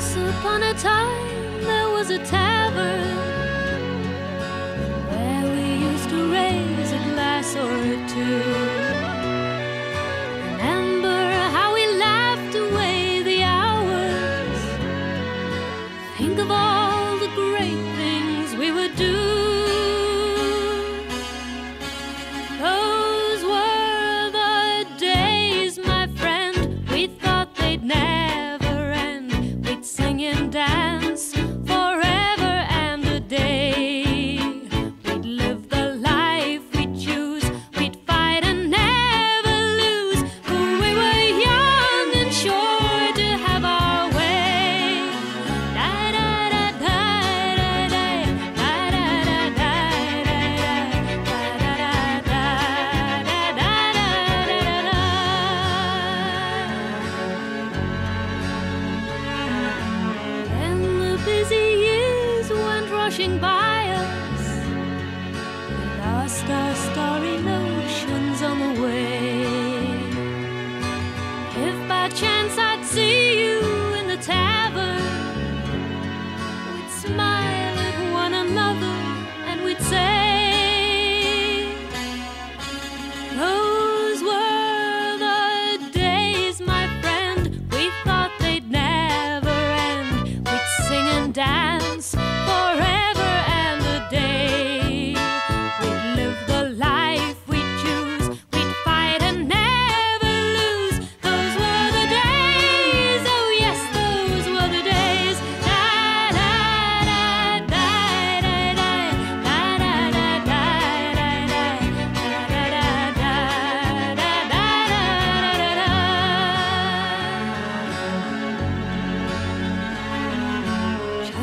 Once upon a time there was a tavern. chance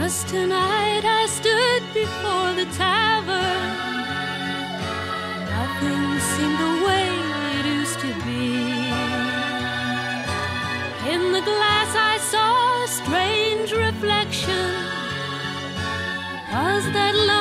Just tonight I stood before the tavern. Nothing seemed the way it used to be. In the glass I saw a strange reflection. Was that love?